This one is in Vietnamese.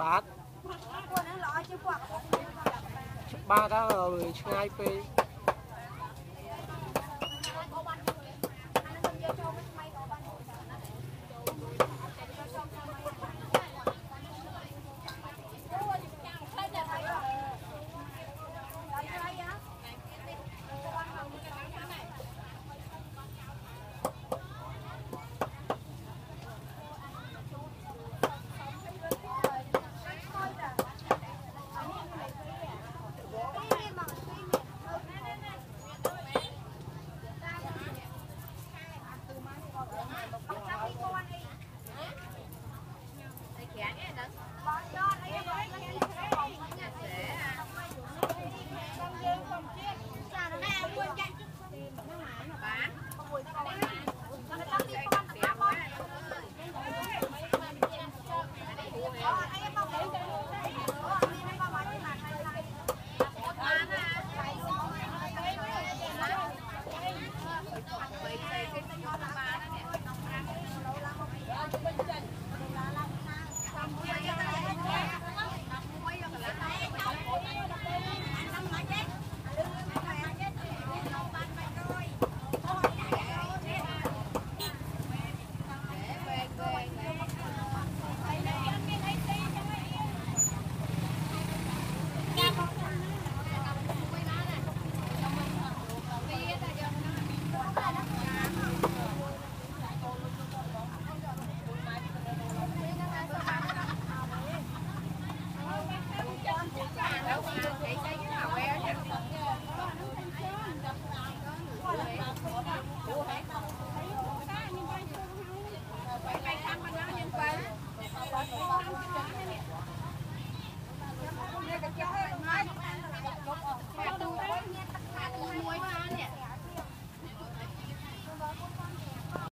បាទពួកហ្នឹងល្អជាងពួកអាក្រក់ច្បាស់ថាឆ្ងាយពេក